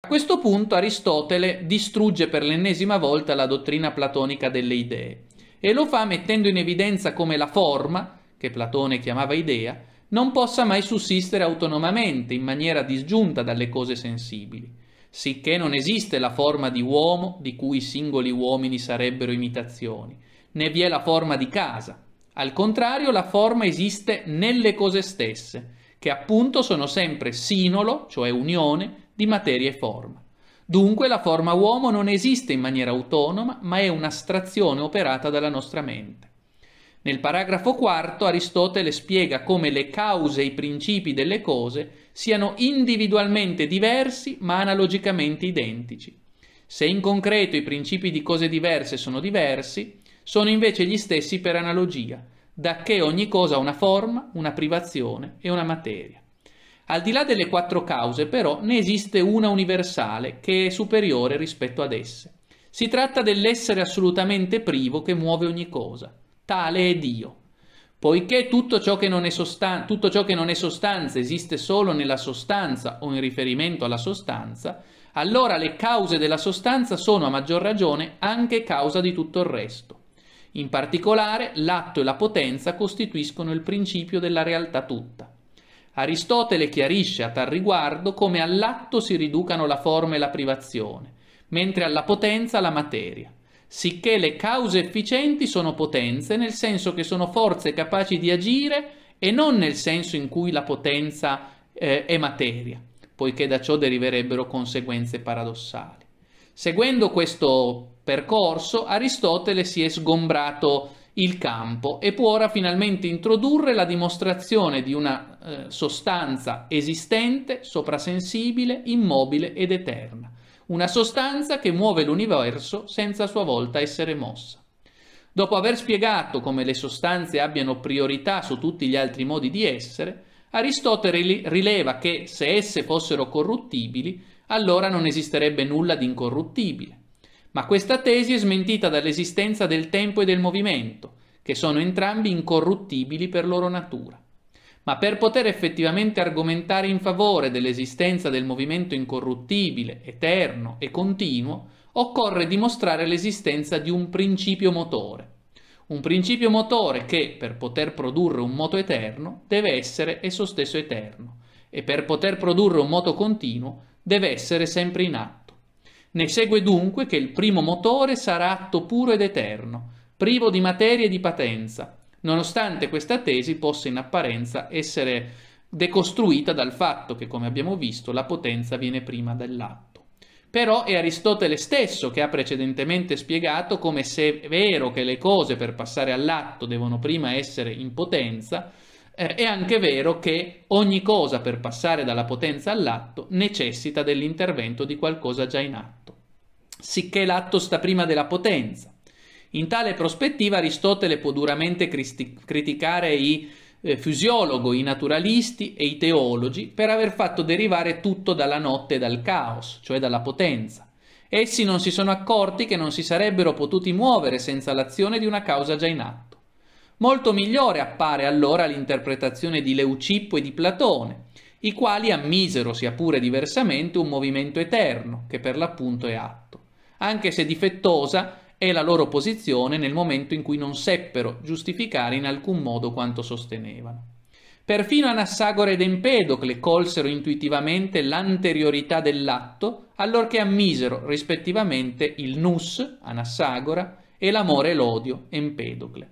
A questo punto Aristotele distrugge per l'ennesima volta la dottrina platonica delle idee e lo fa mettendo in evidenza come la forma, che Platone chiamava idea, non possa mai sussistere autonomamente in maniera disgiunta dalle cose sensibili, sicché non esiste la forma di uomo di cui i singoli uomini sarebbero imitazioni, né vi è la forma di casa. Al contrario, la forma esiste nelle cose stesse, che appunto sono sempre sinolo, cioè unione, di materia e forma. Dunque la forma uomo non esiste in maniera autonoma, ma è un'astrazione operata dalla nostra mente. Nel paragrafo quarto Aristotele spiega come le cause e i principi delle cose siano individualmente diversi ma analogicamente identici. Se in concreto i principi di cose diverse sono diversi, sono invece gli stessi per analogia, da che ogni cosa ha una forma, una privazione e una materia. Al di là delle quattro cause, però, ne esiste una universale che è superiore rispetto ad esse. Si tratta dell'essere assolutamente privo che muove ogni cosa. Tale è Dio. Poiché tutto ciò, sostan- tutto ciò che non è sostanza esiste solo nella sostanza o in riferimento alla sostanza, allora le cause della sostanza sono a maggior ragione anche causa di tutto il resto. In particolare, l'atto e la potenza costituiscono il principio della realtà tutta. Aristotele chiarisce a tal riguardo come all'atto si riducano la forma e la privazione, mentre alla potenza la materia, sicché le cause efficienti sono potenze nel senso che sono forze capaci di agire e non nel senso in cui la potenza eh, è materia, poiché da ciò deriverebbero conseguenze paradossali. Seguendo questo percorso, Aristotele si è sgombrato il campo e può ora finalmente introdurre la dimostrazione di una eh, sostanza esistente, soprasensibile, immobile ed eterna, una sostanza che muove l'universo senza a sua volta essere mossa. Dopo aver spiegato come le sostanze abbiano priorità su tutti gli altri modi di essere, Aristotele rileva che se esse fossero corruttibili, allora non esisterebbe nulla di incorruttibile ma questa tesi è smentita dall'esistenza del tempo e del movimento, che sono entrambi incorruttibili per loro natura. Ma per poter effettivamente argomentare in favore dell'esistenza del movimento incorruttibile, eterno e continuo, occorre dimostrare l'esistenza di un principio motore. Un principio motore che, per poter produrre un moto eterno, deve essere esso stesso eterno, e per poter produrre un moto continuo deve essere sempre in atto. Ne segue dunque che il primo motore sarà atto puro ed eterno, privo di materia e di patenza, nonostante questa tesi possa in apparenza essere decostruita dal fatto che, come abbiamo visto, la potenza viene prima dell'atto. Però è Aristotele stesso che ha precedentemente spiegato come se è vero che le cose per passare all'atto devono prima essere in potenza, eh, è anche vero che ogni cosa per passare dalla potenza all'atto necessita dell'intervento di qualcosa già in atto, sicché l'atto sta prima della potenza. In tale prospettiva Aristotele può duramente criticare i eh, fisiologi, i naturalisti e i teologi per aver fatto derivare tutto dalla notte e dal caos, cioè dalla potenza. Essi non si sono accorti che non si sarebbero potuti muovere senza l'azione di una causa già in atto. Molto migliore appare allora l'interpretazione di Leucippo e di Platone, i quali ammisero, sia pure diversamente, un movimento eterno, che per l'appunto è atto, anche se difettosa è la loro posizione nel momento in cui non seppero giustificare in alcun modo quanto sostenevano. Perfino Anassagora ed Empedocle colsero intuitivamente l'anteriorità dell'atto, allorché ammisero rispettivamente il nus, Anassagora, e l'amore e l'odio, Empedocle.